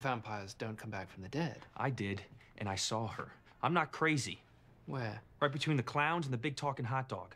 Vampires don't come back from the dead. I did, and I saw her. I'm not crazy. Where? Right between the clowns and the big talking hot dog.